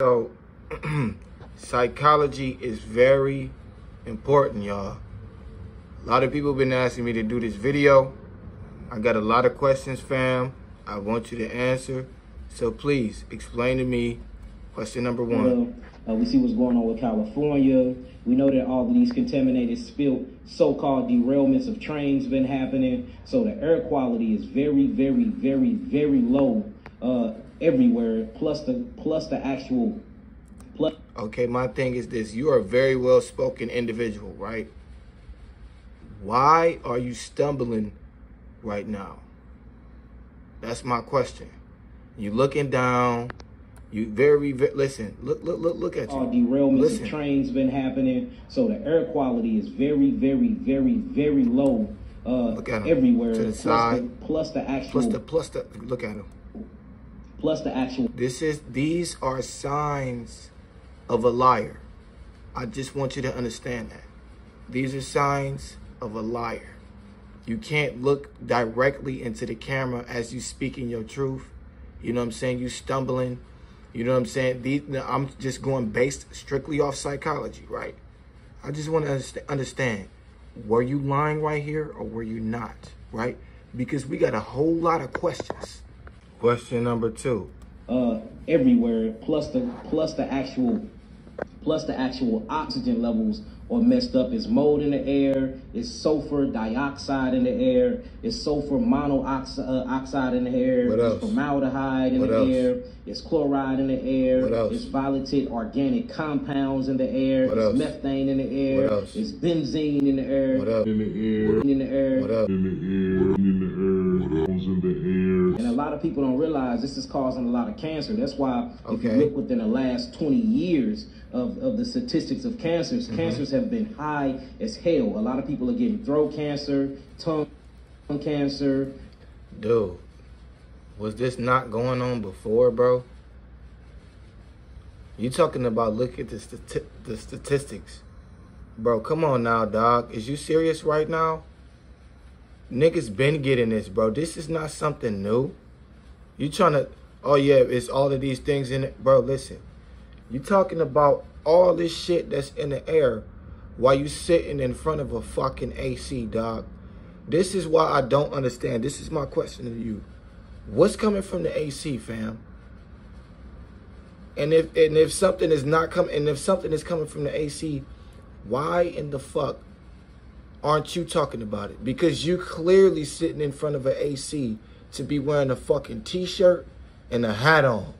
So, psychology is very important, y'all. A lot of people have been asking me to do this video. I got a lot of questions, fam. I want you to answer. So please explain to me question number one. Uh, we see what's going on with California. We know that all these contaminated, spilt, so-called derailments of trains been happening. So the air quality is very, very, very, very low uh, everywhere. Plus the plus the actual. Plus Okay, my thing is this. You are a very well-spoken individual, right? Why are you stumbling right now? That's my question. You looking down. You very, very listen. Look, look, look, look at you. all derailments Listen. of trains been happening. So the air quality is very, very, very, very low uh, Look at 'em. everywhere. To the plus side. The, plus the actual. Plus the plus the look at him. Plus the actual. This is these are signs of a liar. I just want you to understand that. These are signs of a liar. You can't look directly into the camera as you speaking your truth. You know what I'm saying? You stumbling. You know what I'm saying? These, I'm just going based strictly off psychology, right? I just want to understand. Were you lying right here or were you not? Right? Because we got a whole lot of questions. Question number two. uh, everywhere. Plus the plus the actual plus the actual oxygen levels are messed up. It's mold in the air. It's sulfur dioxide in the air. It's sulfur monoxide uh, oxide in the air. What else? It's formaldehyde in What the else? air. It's chloride in the air. What else? It's volatile organic compounds in the air. What it's else? methane in the air. What else? It's benzene in the air. What up? in the air, In the air. What up? in the air, in the air, what else in the air? And a lot of people don't realize this is causing a lot of cancer. That's why if you look within the last 20 years of, of the statistics of cancers, Mm-hmm. cancers have been high as hell. A lot of people are getting throat cancer, tongue cancer. Dude, was this not going on before, bro? You talking about look at the stati- the statistics, bro? Come on now, dog. Is you serious right now? Niggas been getting this, bro. This is not something new. You trying to? Oh yeah, it's all of these things in it, bro. Listen, you talking about all this shit that's in the air while you sitting in front of a fucking AC, dog. This is why I don't understand. This is my question to you. What's coming from the AC, fam? And if and if something is not coming and if something is coming from the AC, why in the fuck aren't you talking about it? Because you clearly sitting in front of an AC to be wearing a fucking t-shirt and a hat on.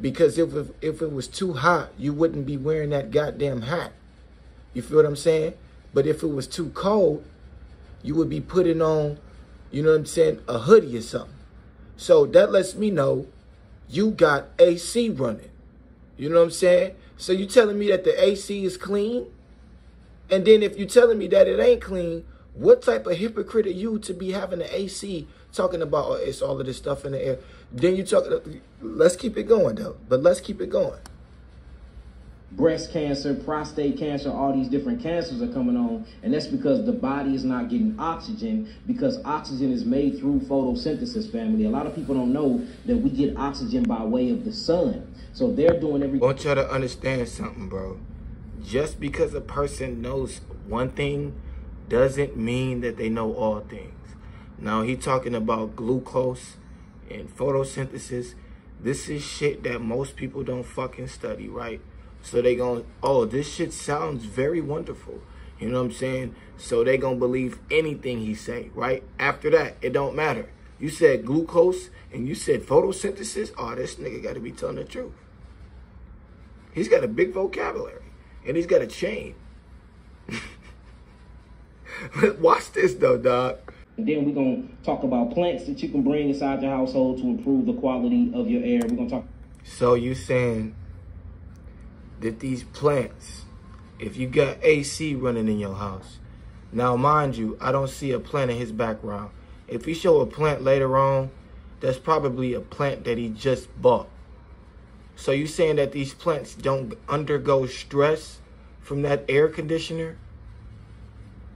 Because if if, if it was too hot, you wouldn't be wearing that goddamn hat. You feel what I'm saying? But if it was too cold, you would be putting on, you know what I'm saying, a hoodie or something. So that lets me know you got AC running. You know what I'm saying? So you telling me that the AC is clean? And then if you're telling me that it ain't clean, what type of hypocrite are you to be having the AC talking about oh, it's all of this stuff in the air? Then you talk. Let's keep it going though. But let's keep it going. breast cancer, prostate cancer, all these different cancers are coming on, and that's because the body is not getting oxygen because oxygen is made through photosynthesis. Family, a lot of people don't know that we get oxygen by way of the sun. So they're doing I everything. want y'all to understand something, bro. Just because a person knows one thing doesn't mean that they know all things. Now he talking about glucose and photosynthesis. This is shit that most people don't fucking study, right? So they going, oh, this shit sounds very wonderful. You know what I'm saying? So they gonna believe anything he say, right? After that, it don't matter. You said glucose and you said photosynthesis. Oh, this nigga got to be telling the truth. He's got a big vocabulary and he's got a chain. Watch this though, dog. And then we're gonna talk about plants that you can bring inside your household to improve the quality of your air. We're gonna talk So you saying that these plants, if you got AC running in your house, now mind you, I don't see a plant in his background. If he show a plant later on, that's probably a plant that he just bought. So you saying that these plants don't undergo stress from that air conditioner?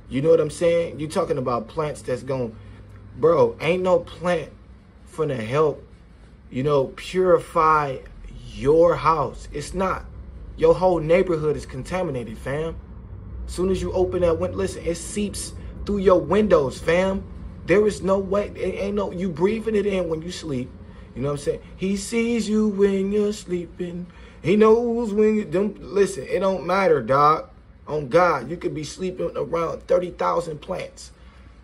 You know what I'm saying? You talking about plants that's going, bro, ain't no plant finna help, you know, purify your house. It's not. Your whole neighborhood is contaminated, fam. As soon as you open that window, listen, it seeps through your windows, fam. There is no way, it ain't no, you breathing it in when you sleep. You know what I'm saying? He sees you when you're sleeping. He knows when you don't listen. It don't matter, dog. On God, you could be sleeping around thirty thousand plants.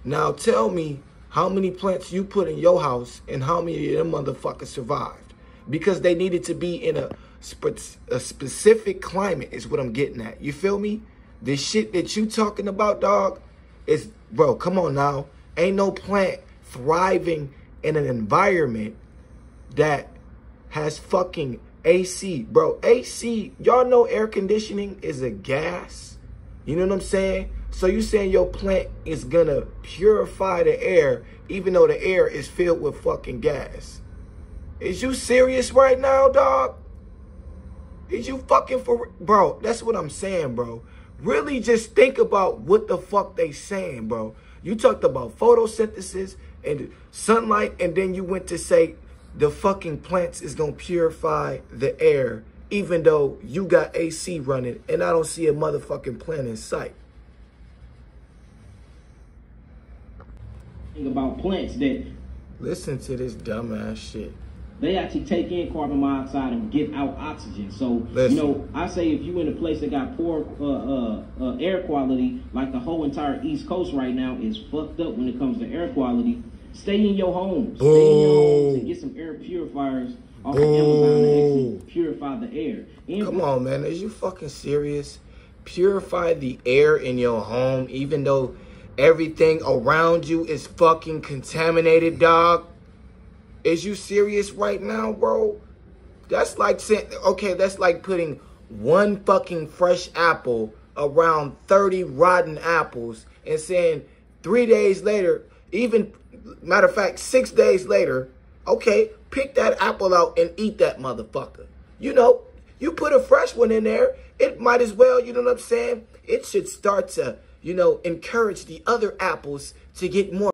Now tell me how many plants you put in your house and how many of them motherfuckers survived because they needed to be in a, spe- a specific climate. Is what I'm getting at. You feel me? The shit that you talking about, dog, is bro. Come on now. Ain't no plant thriving in an environment that has fucking AC, bro. AC, y'all know air conditioning is a gas. You know what I'm saying? So you saying your plant is gonna purify the air even though the air is filled with fucking gas. Is you serious right now, dog? Is you fucking for bro? That's what I'm saying, bro. Really just think about what the fuck they saying, bro. You talked about photosynthesis and sunlight, and then you went to say the fucking plants is gonna purify the air, even though you got AC running, and I don't see a motherfucking plant in sight. Think about plants that Listen to this dumbass shit. they actually take in carbon monoxide and give out oxygen. So Listen. you know, I say if you in a place that got poor uh, uh, uh, air quality, like the whole entire East Coast right now is fucked up when it comes to air quality. Stay in your homes. Stay in your homes and get some air purifiers off Boo. of Amazon and actually purify the air. And Come on, man. Is you fucking serious? Purify the air in your home, even though everything around you is fucking contaminated, dog. Is you serious right now, bro? That's like saying, okay, that's like putting one fucking fresh apple around 30 rotten apples and saying three days later, even, matter of fact, six days later, okay, pick that apple out and eat that motherfucker. You know, you put a fresh one in there, it might as well, you know what I'm saying? It should start to, you know, encourage the other apples to get more.